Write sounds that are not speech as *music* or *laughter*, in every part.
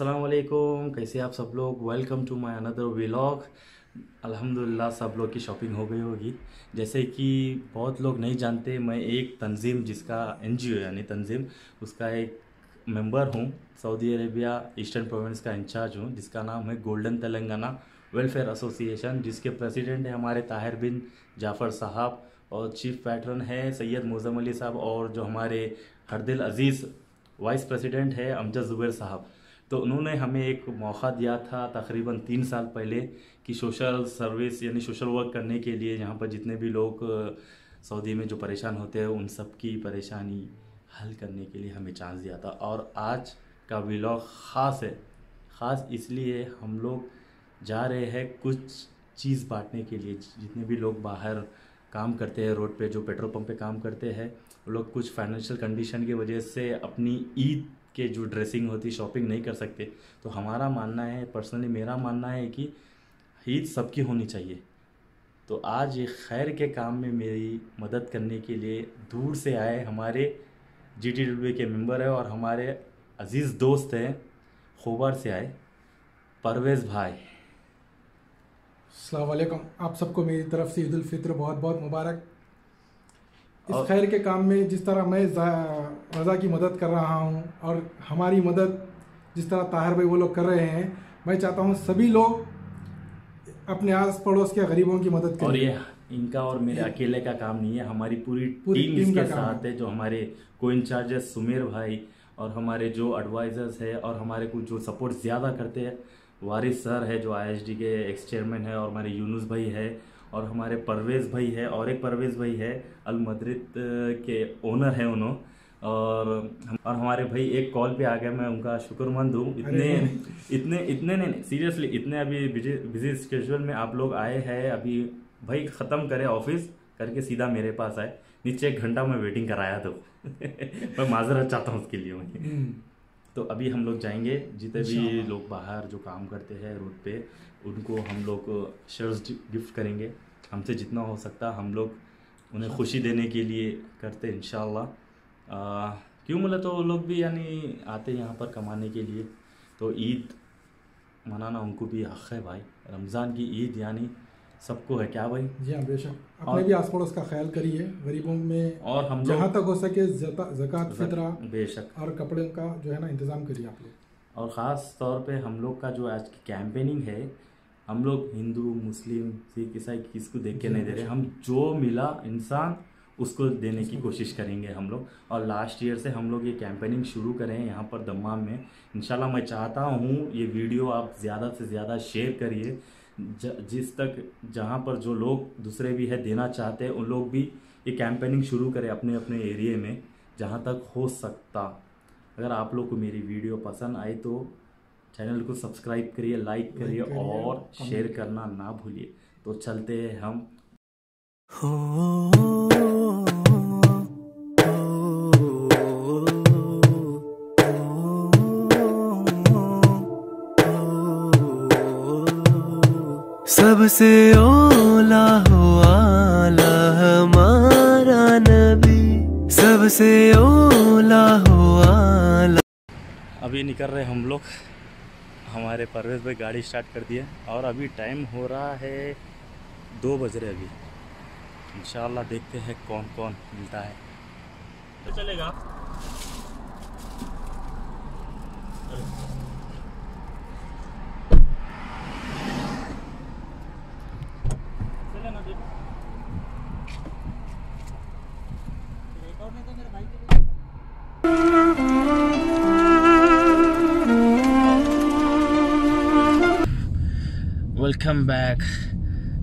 असलकुम कैसे आप सब लोग? Welcome to my another vlog अल्हम्दुलिल्लाह, सब लोग की शॉपिंग हो गई होगी। जैसे कि बहुत लोग नहीं जानते, मैं एक तंजीम जिसका एन यानी तंजीम, उसका एक मेंबर हूँ सऊदी अरेबिया ईस्टर्न प्रोविंस का इंचार्ज हूँ, जिसका नाम है गोल्डन तेलंगाना वेलफेयर एसोसिएशन जिसके प्रेसिडेंट हैं हमारे ताहिर बिन जाफ़र साहब और चीफ पैटर्न है सैयद मोजम अली साहब और जो हमारे हरदिल अज़ीज़ वाइस प्रेसिडेंट है अमजद ज़ुबैर साहब। तो उन्होंने हमें एक मौका दिया था तकरीबन तीन साल पहले कि सोशल सर्विस यानी सोशल वर्क करने के लिए यहाँ पर जितने भी लोग सऊदी में जो परेशान होते हैं, उन सब की परेशानी हल करने के लिए हमें चांस दिया था। और आज का व्लॉग ख़ास है, ख़ास इसलिए हम लोग जा रहे हैं कुछ चीज़ बांटने के लिए। जितने भी लोग बाहर काम करते हैं, रोड पे, जो पेट्रोल पंप पे काम करते हैं, वो लोग कुछ फाइनेंशियल कंडीशन की वजह से अपनी ईद के जो ड्रेसिंग होती शॉपिंग नहीं कर सकते। तो हमारा मानना है पर्सनली मेरा मानना है कि ईद सबकी होनी चाहिए। तो आज ये खैर के काम में मेरी मदद करने के लिए दूर से आए हमारे जी टी डब्ल्यू के मेंबर है और हमारे अज़ीज़ दोस्त हैं, खोबर से आए, परवेज़ भाई। वालेकुम। आप सबको मेरी तरफ़ से ईद फित्र बहुत बहुत मुबारक। इस और- खैर के काम में जिस तरह मैं रज़ा की मदद कर रहा हूँ और हमारी मदद जिस तरह ताहिर भाई वो लोग कर रहे हैं मैं चाहता हूँ सभी लोग अपने आस पड़ोस के गरीबों की मदद और करें ये इनका और मेरे अकेले का काम नहीं है हमारी पूरी, पूरी टीम टीम इसके का साथ है जो हमारे को इंचार्जेस सुमेर भाई और हमारे जो एडवाइजर्स है और हमारे को जो सपोर्ट ज़्यादा करते हैं वारिस सर है जो आईएसडी के एक्स चेयरमैन है और हमारे यूनुस भाई है और हमारे परवेज़ भाई है और एक परवेज़ भाई है अल मद्रिद के ओनर है उन्होंने और और हमारे भाई एक कॉल पे आ गए मैं उनका शुक्रमंद हूँ। इतने इतने इतने नहीं सीरियसली इतने अभी बिज़ी स्केड्यूल में आप लोग आए हैं अभी भाई ख़त्म करे ऑफ़िस करके सीधा मेरे पास आए। नीचे एक घंटा मैं वेटिंग कराया तो। *laughs* मैं माजरत चाहता हूँ उसके लिए। मैं हम्म, तो अभी हम लोग जाएँगे जितने भी लोग बाहर जो काम करते हैं रोड पे उनको हम लोग शर्ट्स गिफ्ट करेंगे। हमसे जितना हो सकता हम लोग उन्हें खुशी देने के लिए करते हैं आ, क्यों बोले तो वो लोग भी यानी आते हैं यहाँ पर कमाने के लिए। तो ईद मनाना उनको भी हक़ है भाई। रमज़ान की ईद यानी सबको है क्या भाई? जी हाँ बेशक। अपने भी आस पड़ोस का ख्याल करिए गरीबों में और हम जहाँ तक हो सके जक़ात फितरा बेशक। और कपड़े का जो है ना इंतज़ाम करिए आप लोग। और ख़ास तौर पे हम लोग का जो आज की कैंपेनिंग है हम लोग हिंदू मुस्लिम सिख ईसाई किसको देख के नहीं दे रहे हम जो मिला इंसान उसको देने की कोशिश करेंगे हम लोग। और लास्ट ईयर से हम लोग ये कैंपेनिंग शुरू करें यहाँ पर दम्माम में। इंशाल्लाह मैं चाहता हूँ ये वीडियो आप ज़्यादा से ज़्यादा शेयर करिए। जिस तक जहाँ पर जो लोग दूसरे भी है देना चाहते हैं उन लोग भी ये कैंपेनिंग शुरू करें अपने अपने एरिए में जहाँ तक हो सकता। अगर आप लोग को मेरी वीडियो पसंद आई तो चैनल को सब्सक्राइब करिए लाइक करिए करिए, और शेयर करना ना भूलिए। तो चलते हैं हम। सबसे ओला वाला हमारा नबी। सबसे ओला वाला अभी निकल रहे हम लोग। हमारे परवेज भाई गाड़ी स्टार्ट कर दिए। और अभी टाइम हो रहा है दो बज रहे अभी। इंशाल्लाह देखते हैं कौन कौन मिलता है। तो चलेगा। वेलकम बैक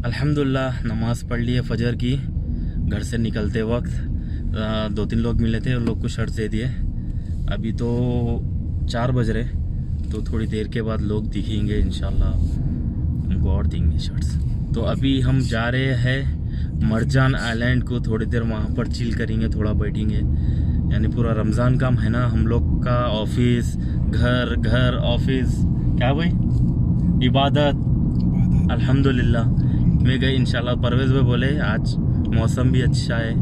अल्हम्दुलिल्लाह नमाज़ पढ़ ली है फजर की। घर से निकलते वक्त दो तीन लोग मिले थे उन लोग को शर्ट दे दिए। अभी तो चार बज रहे तो थोड़ी देर के बाद लोग दिखेंगे, इंशाल्लाह। उनको और देंगे शर्ट्स तो अभी हम जा रहे हैं मरजान आइलैंड को, थोड़ी देर वहाँ पर चिल करेंगे, थोड़ा बैठेंगे। यानी पूरा रमज़ान का महीना हम लोग का ऑफ़िस घर घर ऑफ़िस क्या भाई? इबादत। अल्हम्दुलिल्लाह। मैं गई इंशाल्लाह परवेज़ भाई बोले आज मौसम भी अच्छा है।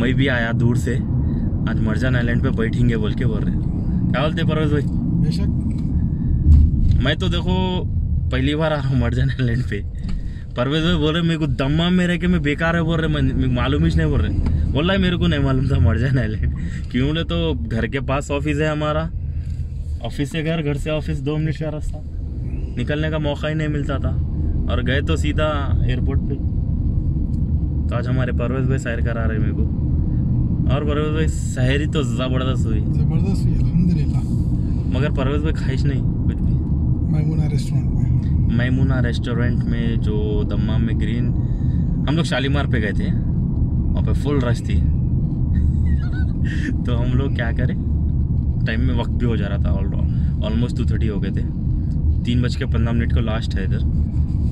मैं भी आया दूर से। आज मरजान आइलैंड पे बैठेंगे बोल के बोल रहे हैं। क्या बोलते परवेज भाई? बेशक। मैं तो देखो पहली बार आ रहा हूँ मर्जन आइलैंड पे। परवेज भाई बोल रहे मेरे को दम्मा में रह के मैं बेकार है बोल रहे मैं मैं मालूम ही नहीं बोल रहे बोल रहा है मेरे को नहीं मालूम था मर्जन आइलैंड क्यों बोले तो घर के पास ऑफ़िस है हमारा। ऑफ़िस से घर घर से ऑफ़िस दो मिनट का रास्ता। निकलने का मौका ही नहीं मिलता था। और गए तो सीधा एयरपोर्ट पे। तो आज हमारे परवेज भाई सैर करा रहे मेरे को। और परवेज भाई सहरी तो ज़बरदस्त हुई। ज़बरदस्त हुई अल्हम्दुलिल्लाह। मगर परवेज भाई ख्वाहिश नहीं कुछ भी मैमूना रेस्टोरेंट में मैमूना रेस्टोरेंट में जो दम्माम में ग्रीन हम लोग शालीमार पे गए थे। वहाँ पे फुल रश थी। *laughs* तो हम लोग क्या करें? टाइम में वक्त भी हो जा रहा था ऑलमोस्ट टू थर्टी हो गए थे। तीन बज के पंद्रह मिनट को लास्ट है इधर।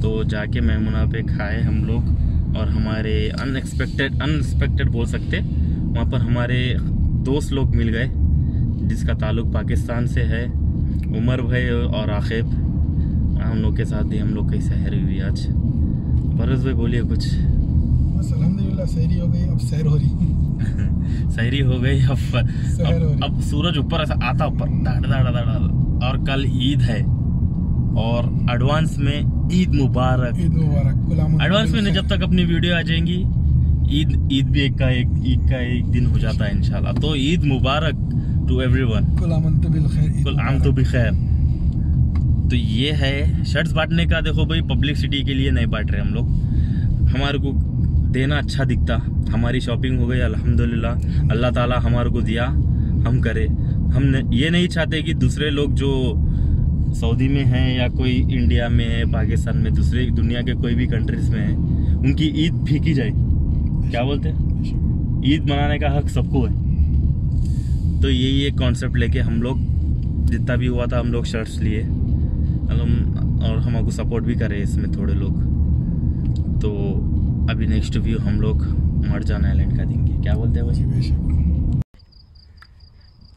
तो जाके मेमुना पे खाए हम लोग और हमारे अनएक्सपेक्टेड अनएक्सपेक्टेड बोल सकते। वहाँ पर हमारे दोस्त लोग मिल गए जिसका ताल्लुक पाकिस्तान से है उमर भाई और आखिब। हम लोग के साथ ही हम लोग की सहर हुई आज। परस भाई बोलिए कुछ। बस अल्हम्दुलिल्लाह सहरी हो गई अब सैर हो रही। *laughs* सहरी हो गई अब अब, अब सूरज ऊपर ऐसा आता ऊपर। दाड़ दाड़ दाड़। और कल ईद है। और एडवांस में ईद मुबारक। ईद मुबारक एडवांस में जब तक अपनी वीडियो आ जाएँगी ईद ईद भी एक का एक ईद का एक दिन हो जाता है इंशाल्लाह। तो ईद मुबारक टू गुलाम खैर ईद कुल आम तो भी खैर। तो ये है शर्ट्स बांटने का देखो भाई पब्लिसिटी के लिए नहीं बांट रहे हम लोग। हमारे को देना अच्छा दिखता। हमारी शॉपिंग हो गई अल्हम्दुलिल्लाह। अल्लाह ताला हमारे को दिया हम करे। हम ये नहीं चाहते कि दूसरे लोग जो सऊदी में हैं या कोई इंडिया में है पाकिस्तान में दूसरे दुनिया के कोई भी कंट्रीज़ में है उनकी ईद फीकी जाए क्या बोलते हैं? ईद मनाने का हक सबको है। तो यही एक कॉन्सेप्ट लेके हम लोग जितना भी हुआ था हम लोग शर्ट्स लिए। हम और हमको सपोर्ट भी करे इसमें थोड़े लोग। तो अभी नेक्स्ट व्यू हम लोग मरजान आइलैंड का देंगे। क्या बोलते हैं भाई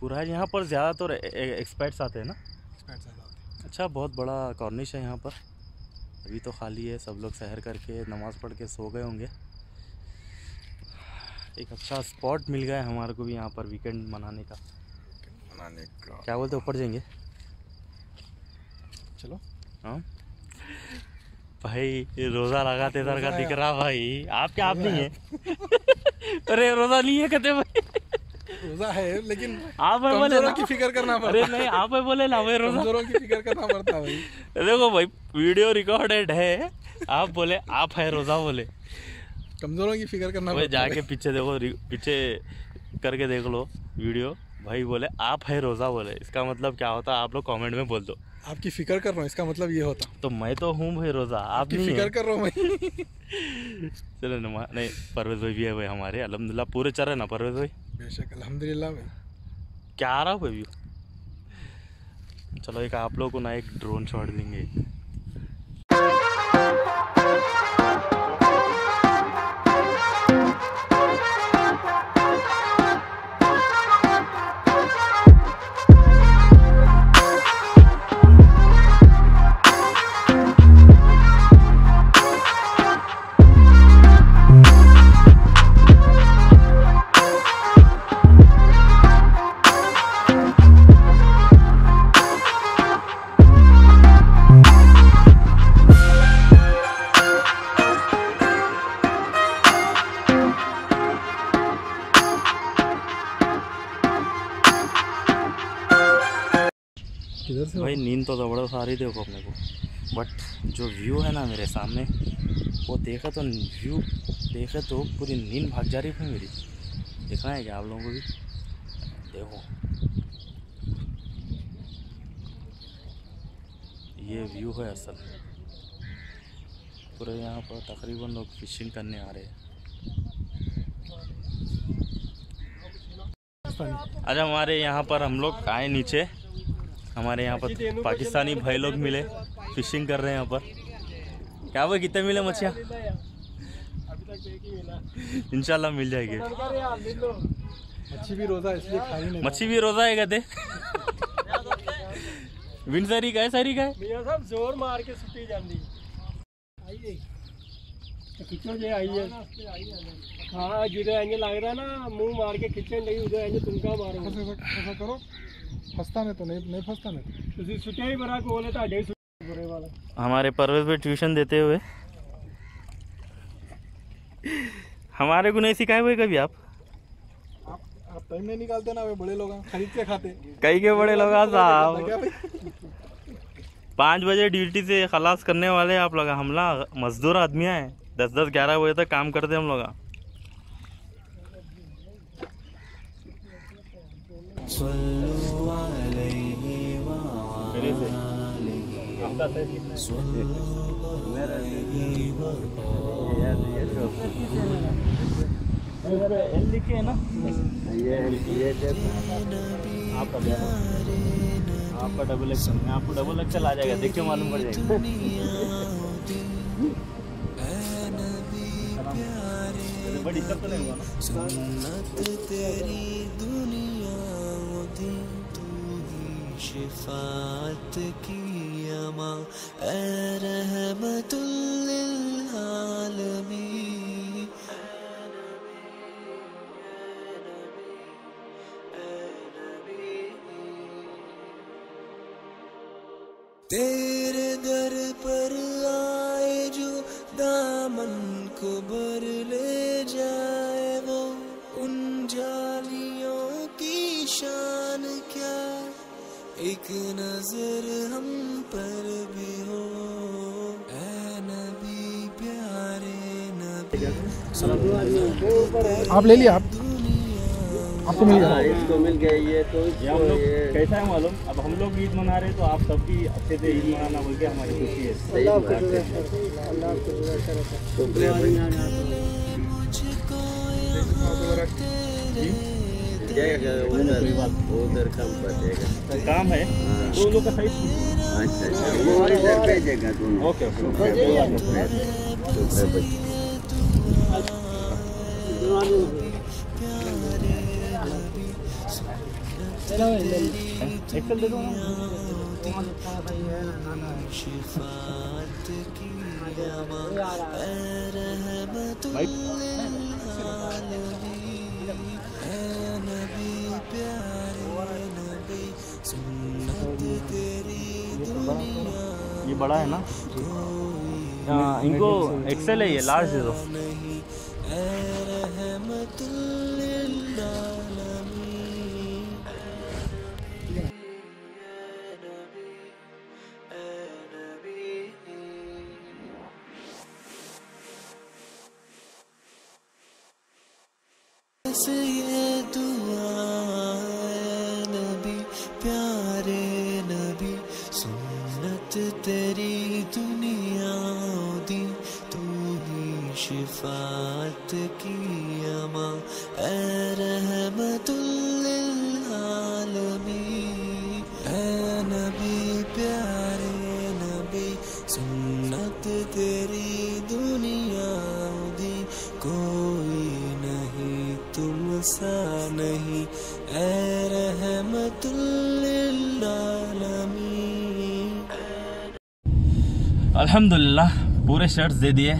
पूरा यहाँ पर ज़्यादातर एक्सपर्ट्स आते हैं ना? अच्छा बहुत बड़ा कॉर्निश है यहाँ पर। अभी तो खाली है सब लोग सहर करके नमाज़ पढ़ के सो गए होंगे। एक अच्छा स्पॉट मिल गया है हमारे को भी यहाँ पर वीकेंड मनाने का। मनाने का। क्या बोलते हैं ऊपर जाएँगे? चलो। हाँ? भाई रोज़ा लगाते का दिख रहा भाई। आप क्या आप नहीं है? *laughs* अरे रोज़ा नहीं है कहते भाई। रोजा है लेकिन आप बोले ना। की फ़िक्र करना अरे नहीं आप बोले ना भाई रोज़ा। कमजोरों की फ़िक्र करना पड़ता भाई। *laughs* देखो भाई वीडियो रिकॉर्डेड है आप बोले आप है रोज़ा बोले। कमजोरों की फ़िक्र करना भाई पड़ता जाके पीछे देखो पीछे करके देख लो वीडियो। भाई बोले आप है रोज़ा बोले। इसका मतलब क्या होता है आप लोग कमेंट में बोल दो। आपकी फ़िक्र कर रहा हूँ इसका मतलब ये होता। तो मैं तो हूँ भाई रोज़ा आप आपकी नहीं फ़िक्र कर रहा हूँ *laughs* चलो नहीं परवेज भाई भी है भाई हमारे अलहमदिल्ला पूरे चल रहे ना परवेज भाई? बेशक, अल्हम्दुलिल्लाह में क्या आ रहा भाई व्यू चलो एक आप लोगों को ना एक ड्रोन छोड़ देंगे। तो देखो अपने को। बट जो व्यू है ना मेरे सामने वो देखा तो व्यू देखे तो पूरी नींद भाग जा रही है मेरी। देखना है क्या आप लोगों को भी? देखो। ये व्यू है असल। पूरे यहाँ पर तकरीबन लोग फिशिंग करने आ रहे हैं। अच्छा हमारे यहाँ पर हम लोग आए नीचे। हमारे यहाँ पर पाकिस्तानी भाई लोग मिले फिशिंग कर रहे हैं यहाँ पर। क्या वो कितने मिले मछिया? इनशाला मिल जाएगी। मच्छी भी रोजा इसलिए खाई नहीं। मच्छी भी रोजा है कहते विन *laughs* सारी गए सारी गए ज़ोर मार के सुटी जाती। जे हाँ। लग रहा ना मुँह मार के तुमका मारो। ऐसा करो नहीं तो नहीं नहीं नहीं तो। ही हमारे परवेज पे ट्यूशन देते हुए। हमारे को नहीं सिखाए हुए कभी आप? आप टाइम नहीं निकालते ना वे बड़े लोग खरीद के खाते। कई के बड़े लोग साहब। पाँच बजे ड्यूटी से खलास करने वाले आप लोग हमला मजदूर आदमी हैं। दस दस ग्यारह बजे तक काम करते हम लोग। आपका आपका डबल एक्सल आपको डबल एक्सल आ जाएगा देख के मालूम पड़ जाएगा। बड़ी तेरी दुनिया नहीं तू ही शिफात की अमा। ए रहमतुल हम पर भी हो। नबी प्यारे नबी। आप ले लिया आप आपको मिल गया। इसको मिल गया ये तो ये हम लोग कैसा है मालूम? अब हम लोग ईद मना रहे हैं तो आप सबकी अच्छे से ईद मनाना बोल के हमारी खुशी है। सही बात है। शुक्रिया भाई। जाएगा उधर उधर कम पड़ेगा काम है। तो उन लोग का सही अच्छा अच्छा वो इधर भेजेगा दोनों ओके ओके कोई बात नहीं। शुक्रिया भाई एक्सेल दे दो ना ये बड़ा है ना? हाँ, इनको एक्सेल है ये लार्ज है दो। अल्हम्दुलिल्लाह पूरे शर्ट्स दे दिए।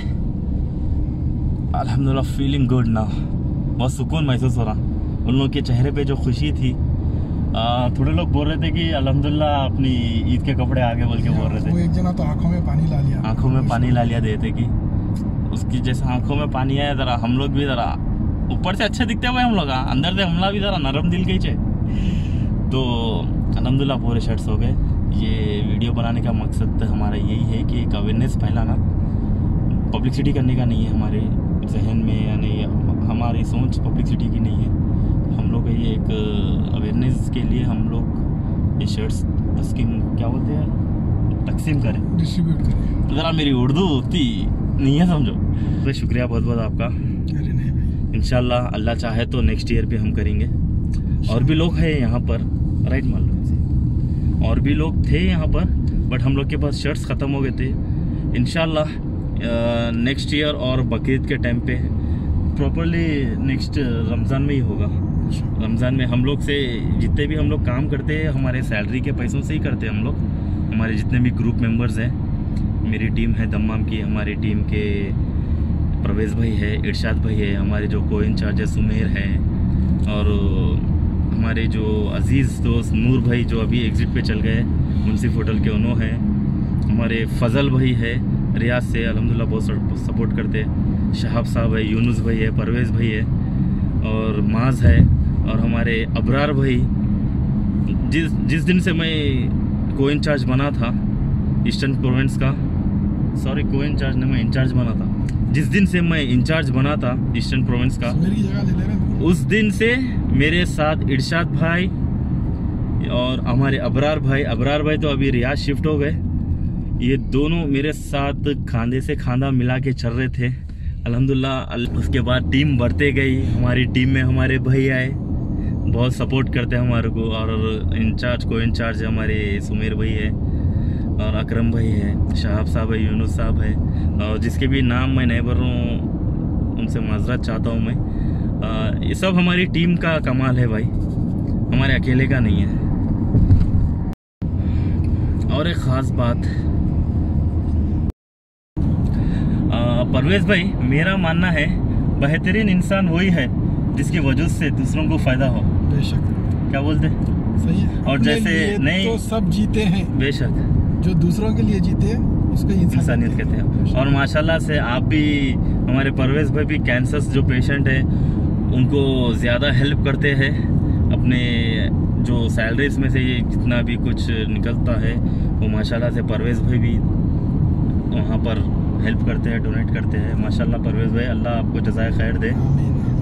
अल्हम्दुलिल्लाह फीलिंग गुड ना बहुत सुकून महसूस हो रहा। उन लोगों के चेहरे पे जो खुशी थी आ, थोड़े लोग बोल रहे थे कि अल्हम्दुलिल्लाह अपनी ईद के कपड़े आगे बोल के बोल रहे वो थे एक जना तो आँखों में पानी ला लिया। आँखों में पानी ला लिया देते कि उसकी जैसे आँखों में पानी आया ज़रा हम लोग भी ज़रा ऊपर से अच्छे दिखते हुए हम लोग हाँ, अंदर से हमला भी ज़रा नरम दिल छे तो अलहमदिल्ला पूरे शर्ट्स हो गए। ये वीडियो बनाने का मकसद हमारा यही है कि एक अवेयरनेस फैलाना। पब्लिसिटी करने का नहीं है हमारे जहन में या नहीं हमारी सोच पब्लिसिटी की नहीं है। हम लोग का ये एक अवेयरनेस के लिए हम लोग ये शर्ट्स तस्कीम क्या बोलते हैं? तकसीम करें। डिस्ट्रीब्यूट करें। ज़रा मेरी उर्दू होती नहीं है समझो। तो शुक्रिया बहुत बहुत आपका। अरे नहीं भाई। इंशाल्लाह अल्लाह चाहे तो नेक्स्ट ईयर भी हम करेंगे। और भी लोग हैं यहाँ पर राइट मान लो और भी लोग थे यहाँ पर बट हम लोग के पास शर्ट्स ख़त्म हो गए थे। इंशाल्लाह नेक्स्ट ईयर और बकरीद के टाइम पे प्रॉपरली नेक्स्ट रमज़ान में ही होगा। रमज़ान में हम लोग से जितने भी हम लोग काम करते हैं, हमारे सैलरी के पैसों से ही करते हैं हम लोग। हमारे जितने भी ग्रुप मेंबर्स हैं, मेरी टीम है दम्माम की, हमारी टीम के प्रवेश भाई है, इरशाद भाई है, हमारे जो को इंचार्ज है सुमेर है, और हमारे जो अज़ीज़ दोस्त नूर भाई जो अभी एग्ज़िट पे चल गए मुंसिफ होटल के ओनो हैं, हमारे फजल भाई है, रियाज से अलहमदिल्ला बहुत सपोर्ट करते हैं, शहाब साहब है, यूनुस भाई है, परवेज़ भाई है, और माज है, और हमारे अबरार भाई। जिस जिस दिन से मैं को इंचार्ज बना था ईस्टर्न प्रोविंस का सॉरी को इंचार्ज नहीं, मैं इंचार्ज बना था। जिस दिन से मैं इंचार्ज बना था ईस्टर्न प्रोविंस का उस दिन से मेरे साथ इरशाद भाई और हमारे अबरार भाई अबरार भाई तो अभी रियाज शिफ्ट हो गए। ये दोनों मेरे साथ खांधे से खांधा मिला के चल रहे थे। अल्हम्दुलिल्लाह उसके बाद टीम बढ़ते गई। हमारी टीम में हमारे भाई आए। बहुत सपोर्ट करते हैं हमारे को और इंचार्ज को इंचार्ज हमारे सुमेर भाई है और अकरम भाई है, शहाब साहब है, यूनुस साहब है। और जिसके भी नाम मैं नहीं बोल रहा हूँ, उनसे माजरत चाहता हूँ मैं। आ, ये सब हमारी टीम का कमाल है भाई। हमारे अकेले का नहीं है। और एक ख़ास बात। परवेज भाई मेरा मानना है बेहतरीन इंसान वही है जिसकी वजह से दूसरों को फ़ायदा हो। बेशक। क्या बोलते? सही है। और जैसे नहीं- तो सब जीते हैं। बेशक। जो दूसरों के लिए जीते हैं उसको इंसानियत इंसानियत कहते हैं। और माशाल्लाह से आप भी हमारे परवेज भाई भी कैंसर जो पेशेंट है उनको ज़्यादा हेल्प करते हैं अपने जो सैलरीज में से ये जितना भी कुछ निकलता है वो माशाल्लाह से परवेज भाई भी वहाँ पर हेल्प करते हैं डोनेट करते हैं। माशाल्लाह परवेज भाई अल्लाह आपको जजाय खैर दे।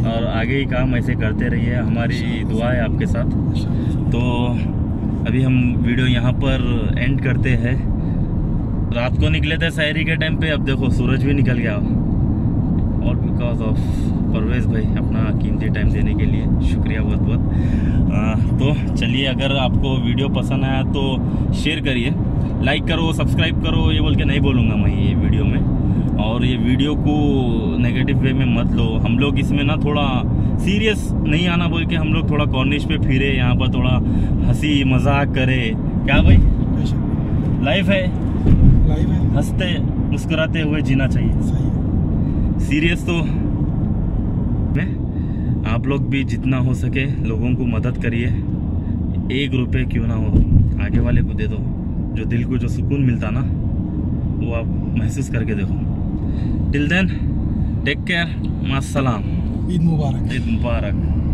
और आगे ही काम ऐसे करते रहिए हमारी दुआ है आपके साथ। तो अभी हम वीडियो यहाँ पर एंड करते हैं। रात को निकले थे शायरी के टाइम पे अब देखो सूरज भी निकल गया। और बिकॉज़ ऑफ़ परवेज भाई अपना कीमती टाइम देने के लिए शुक्रिया बहुत बहुत। तो चलिए अगर आपको वीडियो पसंद आया तो शेयर करिए। लाइक करो सब्सक्राइब करो ये बोल के नहीं बोलूँगा मैं ये वीडियो में। और ये वीडियो को नेगेटिव वे में मत लो। हम लोग इसमें ना थोड़ा सीरियस नहीं आना बोल के हम लोग थोड़ा कॉर्निश पे फिरे यहाँ पर थोड़ा हँसी मज़ाक करे। क्या भाई? लाइफ है। लाइव है। हँसते मुस्कुराते हुए जीना चाहिए। सीरियस तो आप लोग भी जितना हो सके लोगों को मदद करिए। एक रुपये क्यों ना हो। आगे वाले को दे दो। जो दिल को जो सुकून मिलता ना वो आप महसूस करके देखो। टिल देन टेक केयर मासलाम ईद मुबारक। ईद मुबारक।